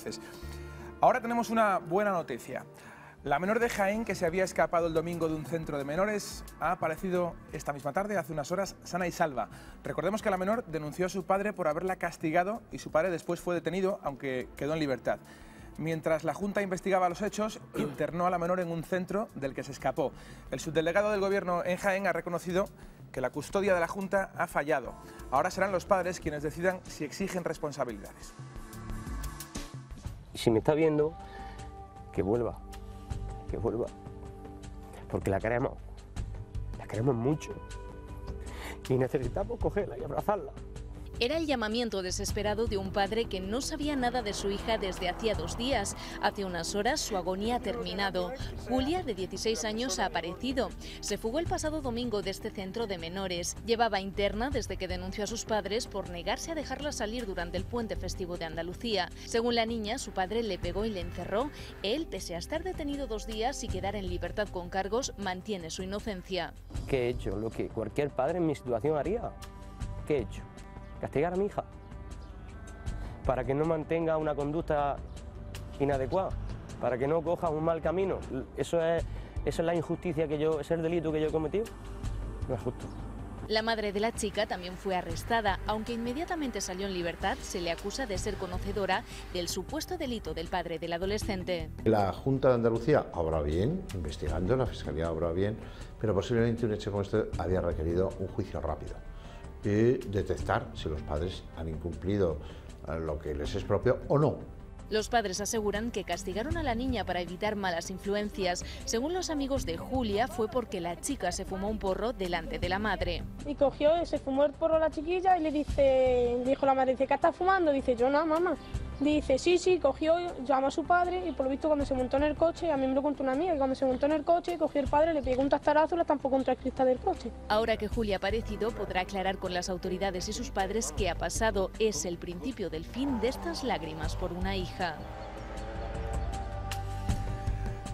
entonces. Ahora tenemos una buena noticia. La menor de Jaén, que se había escapado el domingo de un centro de menores, ha aparecido esta misma tarde, hace unas horas, sana y salva. Recordemos que la menor denunció a su padre por haberla castigado y su padre después fue detenido, aunque quedó en libertad. Mientras la Junta investigaba los hechos, internó a la menor en un centro del que se escapó. El subdelegado del Gobierno en Jaén ha reconocido que la custodia de la Junta ha fallado. Ahora serán los padres quienes decidan si exigen responsabilidades. Si me está viendo, que vuelva, que vuelva. Porque la queremos, la queremos mucho. Y necesitamos cogerla y abrazarla. Era el llamamiento desesperado de un padre que no sabía nada de su hija desde hacía dos días. Hace unas horas su agonía ha terminado. Julia, de 16 años, ha aparecido. Se fugó el pasado domingo de este centro de menores. Llevaba interna desde que denunció a sus padres por negarse a dejarla salir durante el puente festivo de Andalucía. Según la niña, su padre le pegó y le encerró. Él, pese a estar detenido dos días y quedar en libertad con cargos, mantiene su inocencia. ¿Qué he hecho? Lo que cualquier padre en mi situación haría. ¿Qué he hecho? Castigar a mi hija para que no mantenga una conducta inadecuada, para que no coja un mal camino. Eso es, esa es la injusticia que yo, ese es el delito que yo he cometido. No es justo. La madre de la chica también fue arrestada, aunque inmediatamente salió en libertad, se le acusa de ser conocedora del supuesto delito del padre del adolescente. La Junta de Andalucía obra bien, investigando, la Fiscalía obra bien, pero posiblemente un hecho como este había requerido un juicio rápido y detectar si los padres han incumplido eh, lo que les es propio o no. Los padres aseguran que castigaron a la niña para evitar malas influencias. Según los amigos de Julia, fue porque la chica se fumó un porro delante de la madre. Y cogió, se fumó el porro a la chiquilla y le dice, dijo la madre, dice, ¿qué estás fumando? Dice, yo no, mamá. Dice, sí, sí, cogió, llama a su padre y por lo visto cuando se montó en el coche, a mí me lo contó una amiga, que cuando se montó en el coche, cogió el padre, le pegó un tastarazo y la estampó contra el cristal del coche. Ahora que Julia ha aparecido, podrá aclarar con las autoridades y sus padres qué ha pasado. Es el principio del fin de estas lágrimas por una hija.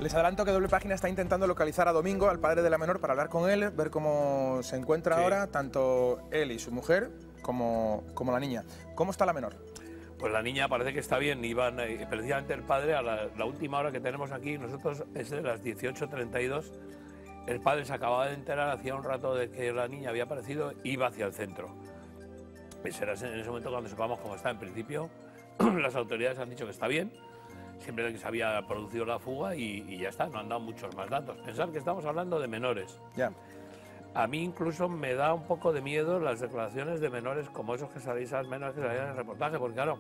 Les adelanto que Doble Página está intentando localizar a Domingo, al padre de la menor, para hablar con él, ver cómo se encuentra ahora, tanto él y su mujer, como, como la niña. ¿Cómo está la menor? Pues la niña parece que está bien. Iban, eh, precisamente el padre, a la, última hora que tenemos aquí, nosotros es de las 18.32. El padre se acababa de enterar hacía un rato de que la niña había aparecido, iba hacia el centro. Y será en ese momento cuando sepamos cómo está. En principio, las autoridades han dicho que está bien, siempre que se había producido la fuga y, y, ya está, no han dado muchos más datos. Pensar que estamos hablando de menores. Ya. A mí incluso me da un poco de miedo las declaraciones de menores como esos que salían, esas menores que salían en el reportaje, porque claro,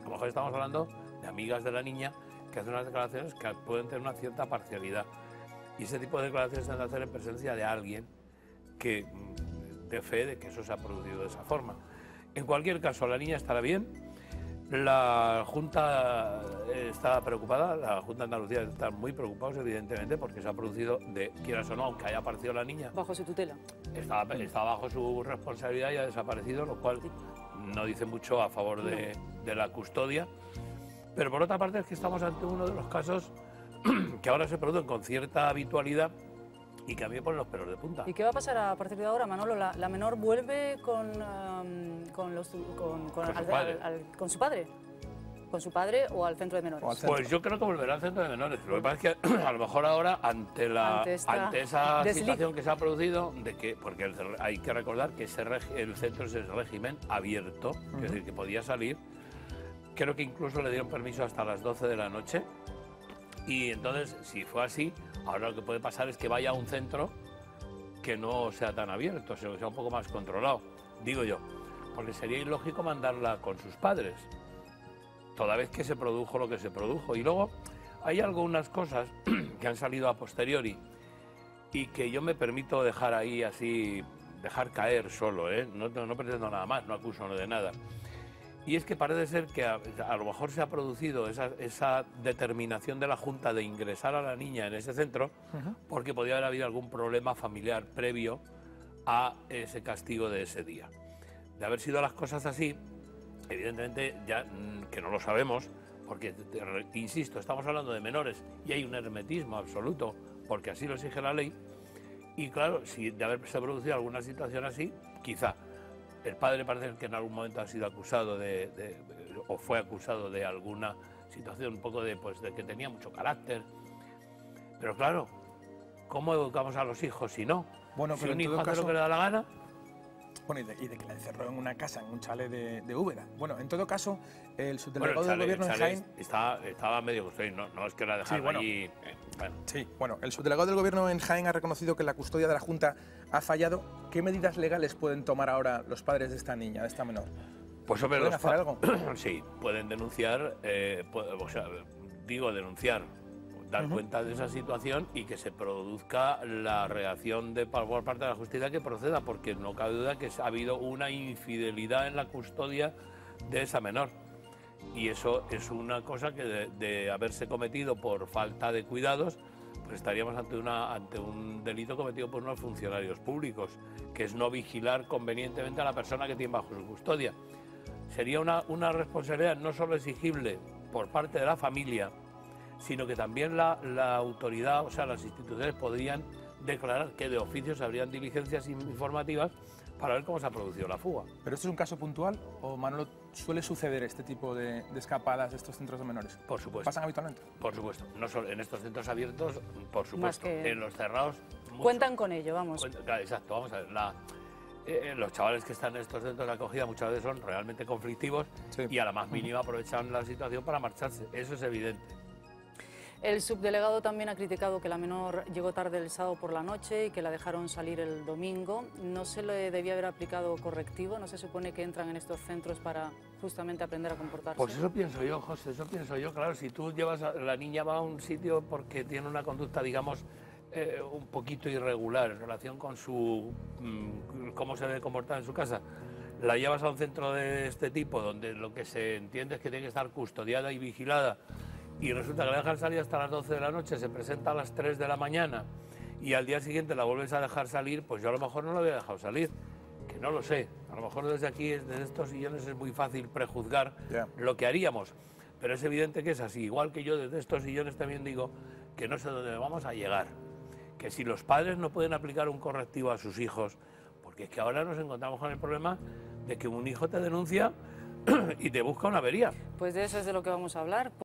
a lo mejor estamos hablando de amigas de la niña que hacen unas declaraciones que pueden tener una cierta parcialidad. Y ese tipo de declaraciones se han de hacer en presencia de alguien que mm, dé fe de que eso se ha producido de esa forma. En cualquier caso, la niña estará bien, la Junta eh, está preocupada, la Junta de Andalucía está muy preocupados, evidentemente, porque se ha producido, de quieras o no, aunque haya aparecido la niña. Bajo su tutela. Estaba, bajo su responsabilidad y ha desaparecido, lo cual no dice mucho a favor de, de la custodia. Pero por otra parte es que estamos ante uno de los casos que ahora se producen con cierta habitualidad y que a mí me ponen los pelos de punta. ¿Y qué va a pasar a partir de ahora, Manolo? ¿La, menor vuelve con, um, con, los, con, con, su con, su padre? ¿Con su padre o al centro de menores? Pues yo creo que volverá al centro de menores. Lo que pasa es que a lo mejor ahora, ante, la, ante, esa situación que se ha producido, de que, porque hay que recordar que ese el centro es el régimen abierto, es decir, que podía salir. Creo que incluso le dieron permiso hasta las 12 de la noche. Y entonces, si fue así, Ahora lo que puede pasar es que vaya a un centro que no sea tan abierto, sino que sea un poco más controlado, digo yo, porque sería ilógico mandarla con sus padres, toda vez que se produjo lo que se produjo. Y luego hay algunas cosas que han salido a posteriori y que yo me permito dejar ahí así, dejar caer solo, ¿eh? no, no pretendo nada más, no acuso de nada. Y es que parece ser que a, lo mejor se ha producido esa, determinación de la Junta de ingresar a la niña en ese centro porque podía haber habido algún problema familiar previo a ese castigo de ese día. De haber sido las cosas así, evidentemente ya mm, que no lo sabemos, porque, insisto, estamos hablando de menores y hay un hermetismo absoluto, porque así lo exige la ley, y claro, si de haberse producido alguna situación así, quizá el padre parece que en algún momento ha sido acusado de, o fue acusado de alguna situación un poco de, pues, de que tenía mucho carácter. Pero claro, ¿cómo educamos a los hijos si no? Bueno, si un hijo hace lo que le da la gana, bueno, y de, que la encerró en una casa, en un chalet de, de Úbeda. Bueno, en todo caso, el subdelegado del gobierno en Jaén... Estaba, estaba medio no, no es que la dejaron sí, bueno, allí... Eh, bueno. Sí, bueno, el subdelegado del gobierno en Jaén ha reconocido que la custodia de la Junta ha fallado. ¿Qué medidas legales pueden tomar ahora los padres de esta niña, de esta menor? Pues ¿Pueden hacer algo? sí, pueden denunciar, eh, o sea, digo denunciar dar cuenta de esa situación y que se produzca la reacción de, por parte de la justicia que proceda, porque no cabe duda que ha habido una infidelidad en la custodia de esa menor. Y eso es una cosa que de, haberse cometido por falta de cuidados, pues estaríamos ante, una, ante un delito cometido por unos funcionarios públicos, que es no vigilar convenientemente a la persona que tiene bajo su custodia. Sería una, una responsabilidad no solo exigible por parte de la familia, sino que también la, autoridad, o sea, las instituciones podrían declarar que de oficio se habrían diligencias informativas para ver cómo se ha producido la fuga. ¿Pero esto es un caso puntual o, Manolo, suele suceder este tipo de, escapadas de estos centros de menores? Por supuesto. ¿Pasan habitualmente? Por supuesto. No solo en estos centros abiertos, por supuesto. En los cerrados... Cuentan con ello, vamos. exacto, vamos a ver. Eh, eh, los chavales que están en estos centros de acogida muchas veces son realmente conflictivos y a la más mínima aprovechan la situación para marcharse. Eso es evidente. El subdelegado también ha criticado que la menor llegó tarde el sábado por la noche y que la dejaron salir el domingo. ¿No se le debía haber aplicado correctivo? ¿No se supone que entran en estos centros para justamente aprender a comportarse? Pues eso pienso yo, José, eso pienso yo. Claro, si tú llevas a, la niña va a un sitio porque tiene una conducta, digamos, eh, un poquito irregular en relación con su mm, cómo se debe comportar en su casa. La llevas a un centro de este tipo donde lo que se entiende es que tiene que estar custodiada y vigilada y resulta que la dejan salir hasta las 12 de la noche, se presenta a las 3 de la mañana y al día siguiente la vuelves a dejar salir, pues yo a lo mejor no la había dejado salir, que no lo sé. A lo mejor desde aquí, desde estos sillones, es muy fácil prejuzgar lo que haríamos, pero es evidente que es así. Igual que yo desde estos sillones también digo que no sé dónde vamos a llegar, que si los padres no pueden aplicar un correctivo a sus hijos, porque es que ahora nos encontramos con el problema de que un hijo te denuncia y te busca una avería. Pues de eso es de lo que vamos a hablar.